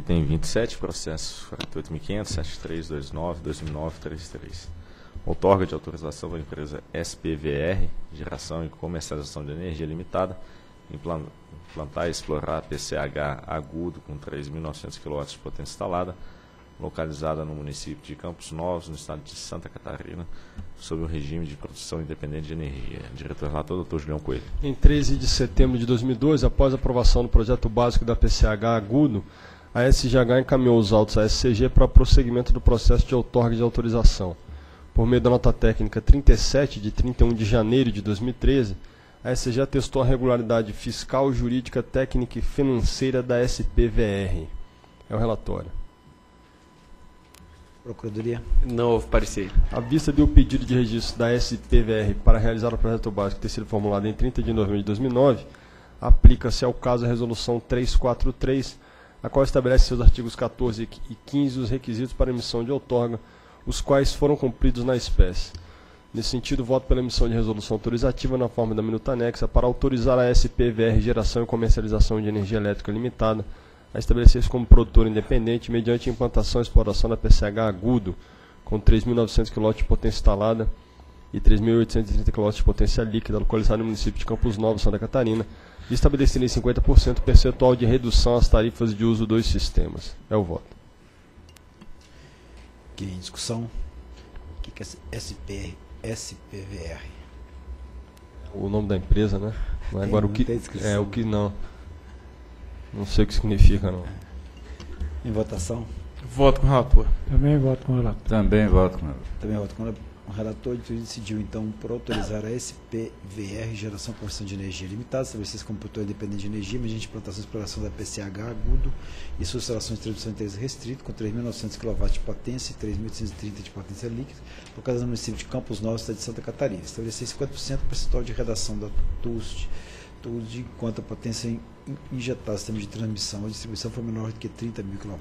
Item 27, processo 48.500.7329.2009.33. Outorga de autorização da empresa SPVR, Geração e Comercialização de Energia Limitada, implan- implantar e explorar PCH agudo com 3.900 kW de potência instalada, localizada no município de Campos Novos, no estado de Santa Catarina, sob o regime de produção independente de energia. Diretor relator, Dr. Julião Coelho. Em 13 de setembro de 2002, após a aprovação do projeto básico da PCH agudo, a SGH encaminhou os autos à SCG para prosseguimento do processo de outorga de autorização. Por meio da nota técnica 37, de 31 de janeiro de 2013, a SCG atestou a regularidade fiscal, jurídica, técnica e financeira da SPVR. É o relatório. Procuradoria. Não houve parecer. À vista do pedido de registro da SPVR para realizar o projeto básico ter sido formulado em 30 de novembro de 2009, aplica-se ao caso a Resolução 343, a qual estabelece seus artigos 14 e 15 os requisitos para emissão de outorga, os quais foram cumpridos na espécie. Nesse sentido, voto pela emissão de resolução autorizativa na forma da minuta anexa para autorizar a SPVR Geração e Comercialização de Energia Elétrica Limitada a estabelecer-se como produtor independente mediante implantação e exploração da PCH agudo, com 3.900 kW de potência instalada e 3.830 kW de potência líquida, localizado no município de Campos Novos, Santa Catarina, e estabelecer em 50% percentual de redução às tarifas de uso dos sistemas. É o voto. Aqui em discussão. O que, é SPR, SPVR? O nome da empresa, né? Não é Tem, agora o que. É o que não. Não sei o que significa, não. Em votação. Voto com o relator. Também voto com o relator. Também voto com ela. Também voto com o relator. Então, ele decidiu, então, por autorizar a SPVR, Geração e Conversão de Energia Limitada, estabelecer como produtor independente de energia, mediante implantação e exploração da PCH agudo e suas instalações de transmissão de interesse restrito, com 3.900 kW de potência e 3.830 de potência líquida, localizadas no município de Campos Novos, estado de Santa Catarina. Estabelecer 50% do percentual de redação da TUST, TUST enquanto a potência in- injetada sistema de transmissão ou distribuição for menor do que 30 mil kW.